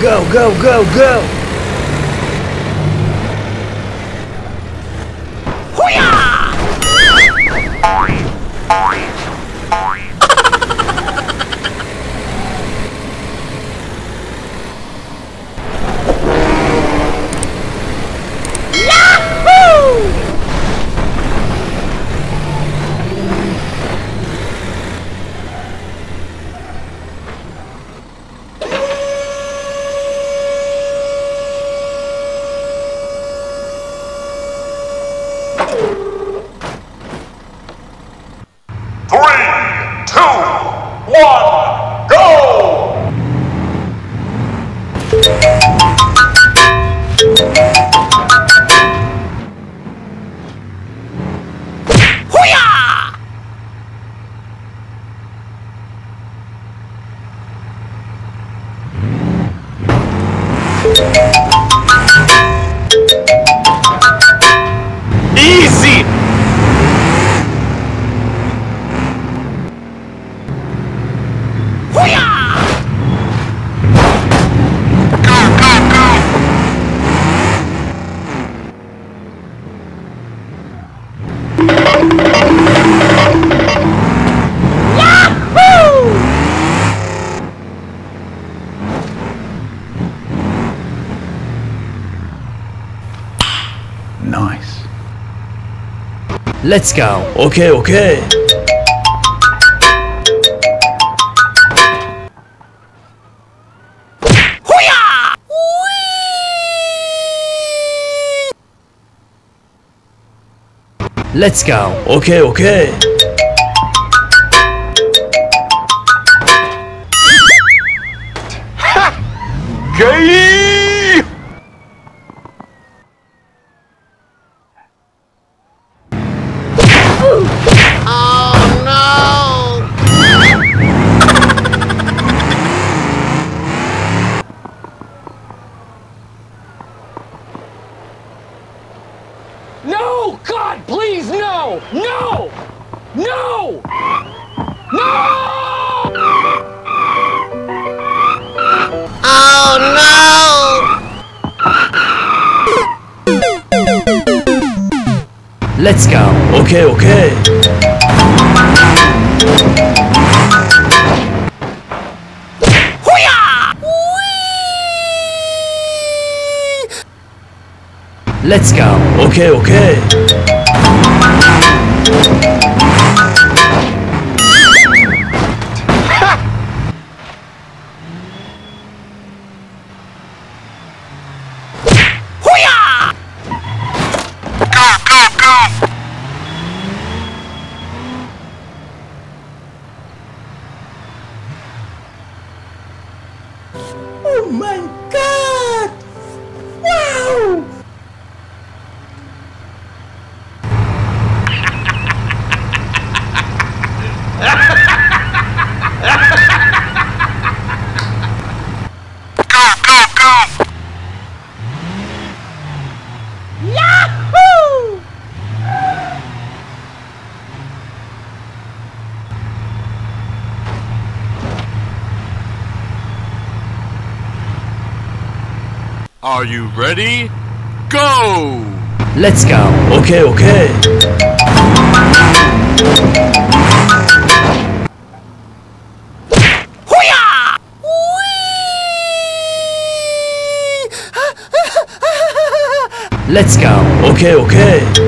Go, go, go, go! One, go! Let's go. Okay, okay. Let's go. Okay, okay. Gay! God, please, no! No! No! No! Oh no! Let's go. Okay, okay. Let's go. Okay, okay. Are you ready? Go! Let's go. Okay, okay. Let's go. Okay, okay.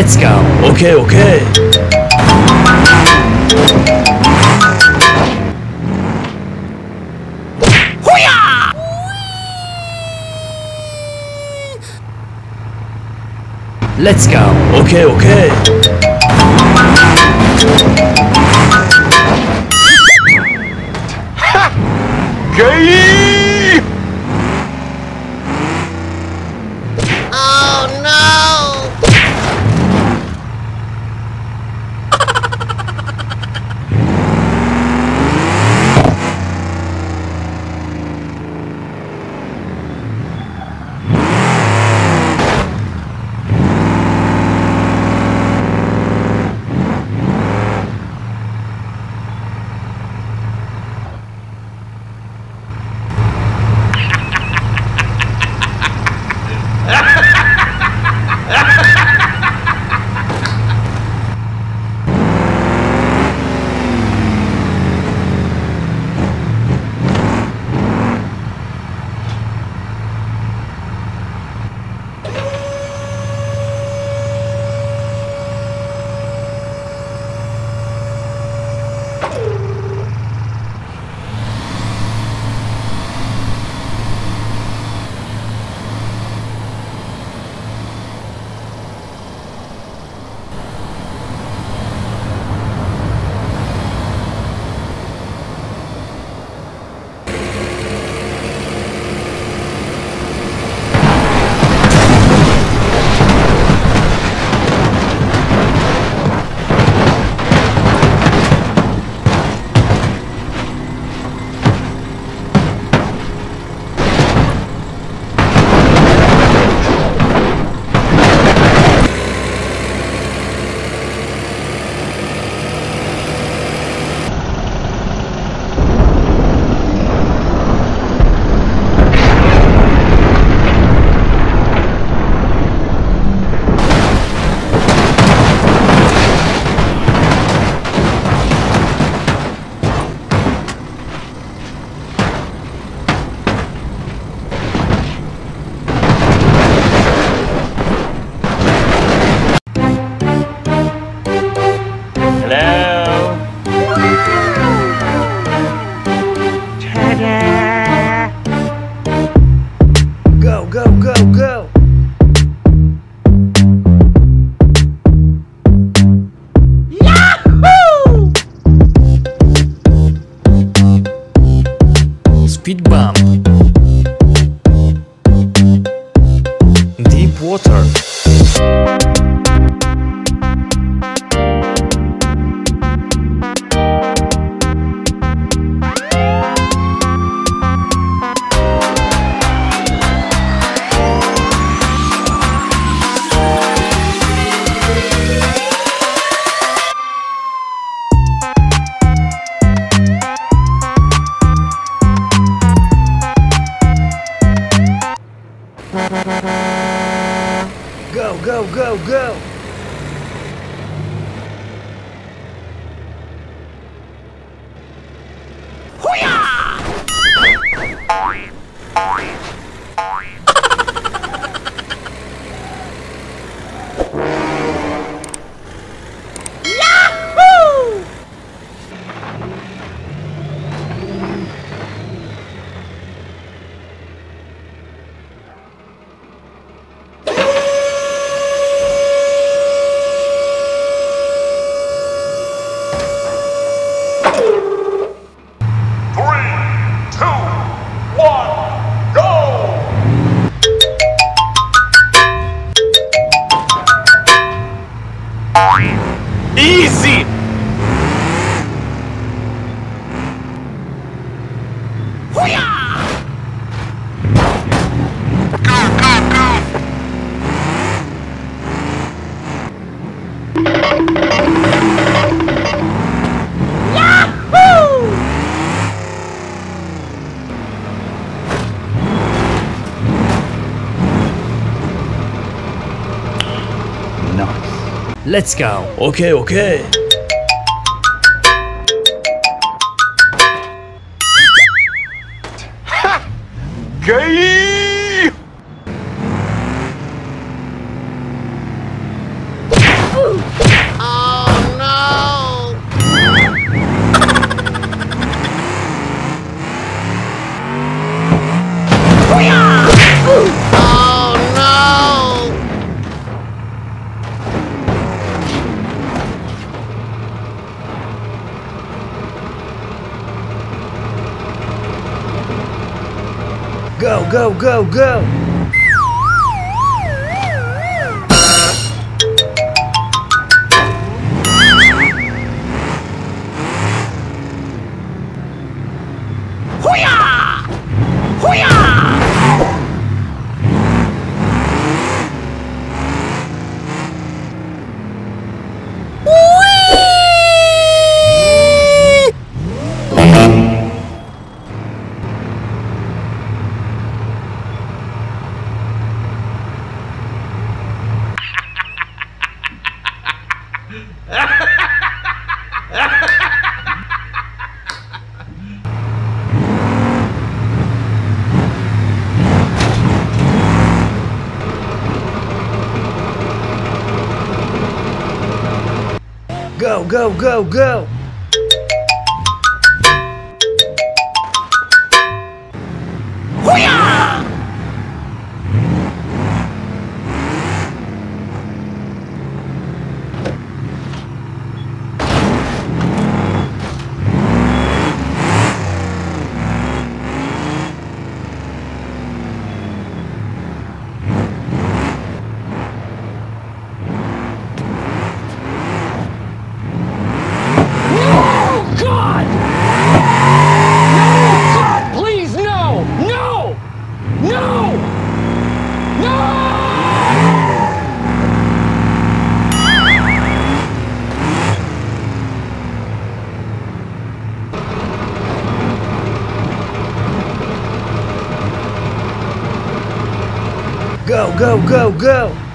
Let's go. Okay, okay. Let's go. Okay, okay. Gay! Let's go. Okay, okay. Ha! Gay! Go, go, go, go. Go, go, Go, go, go,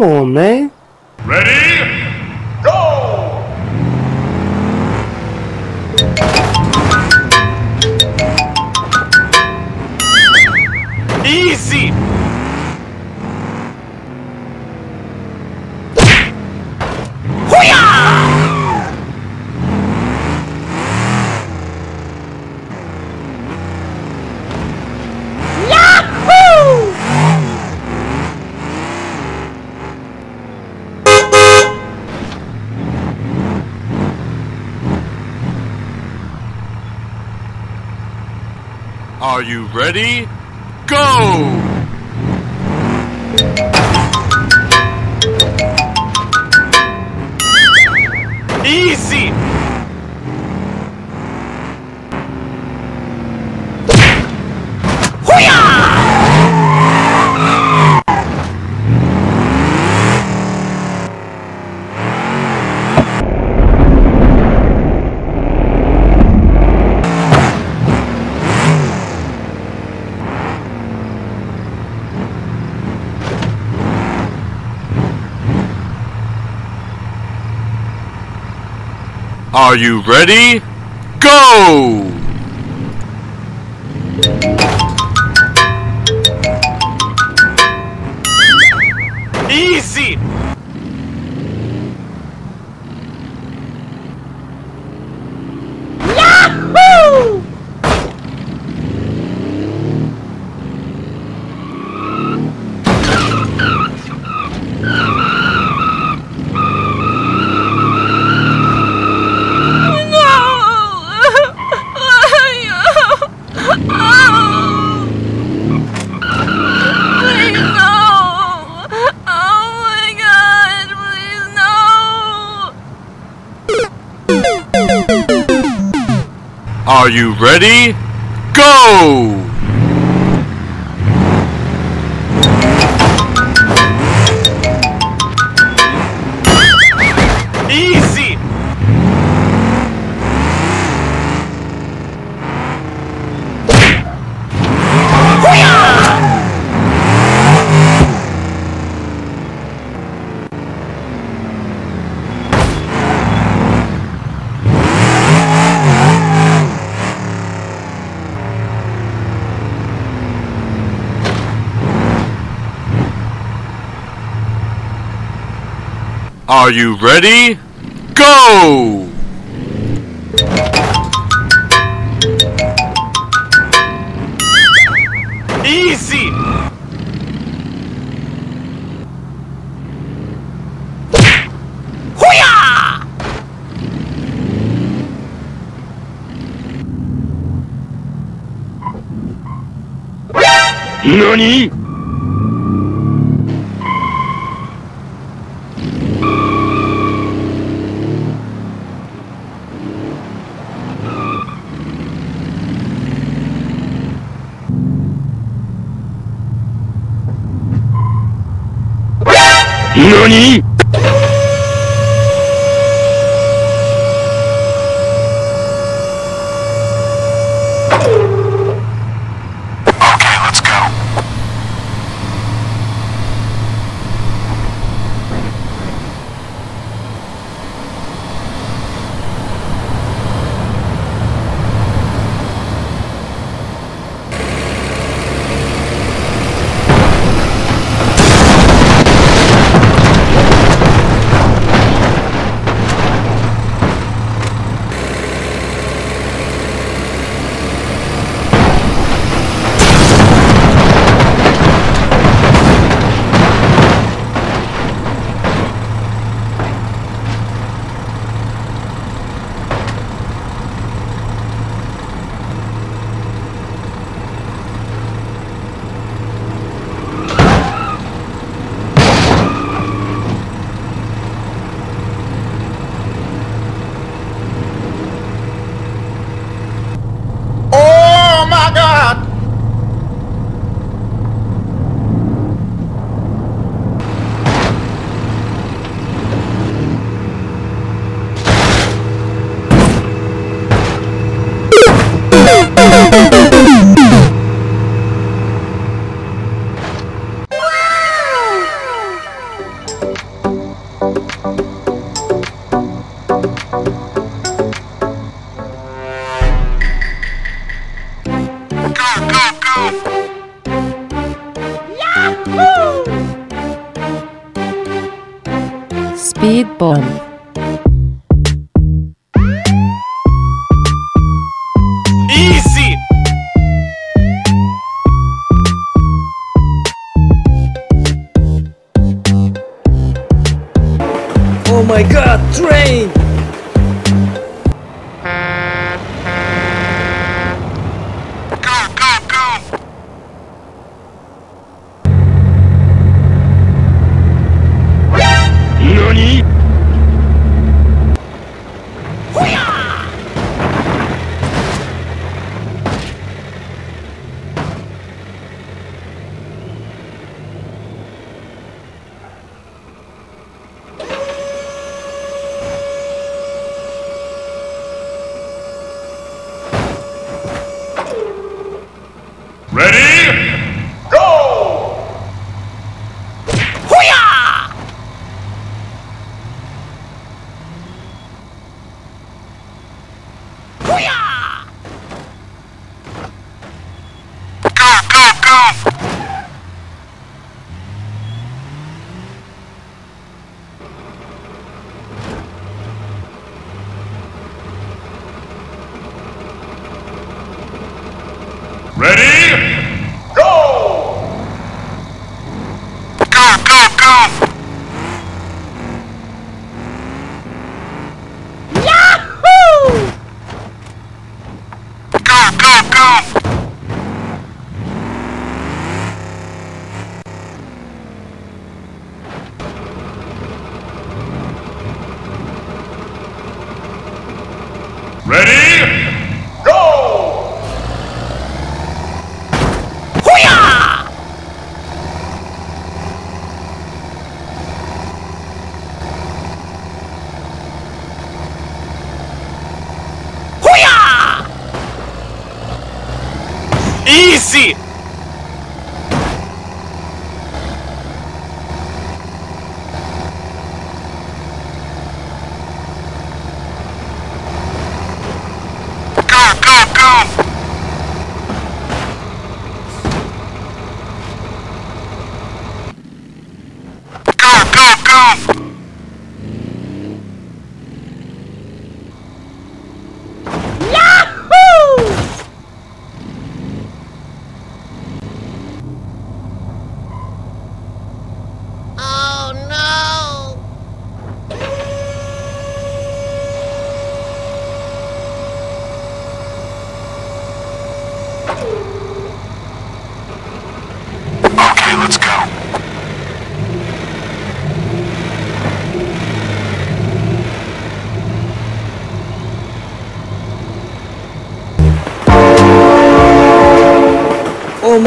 Come on, man. Ready? Are you ready? Go! Easy! Are you ready? Go! Are you ready? Go! Are you ready? Go! Easy! NANI?! NANI?!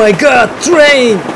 My god, train!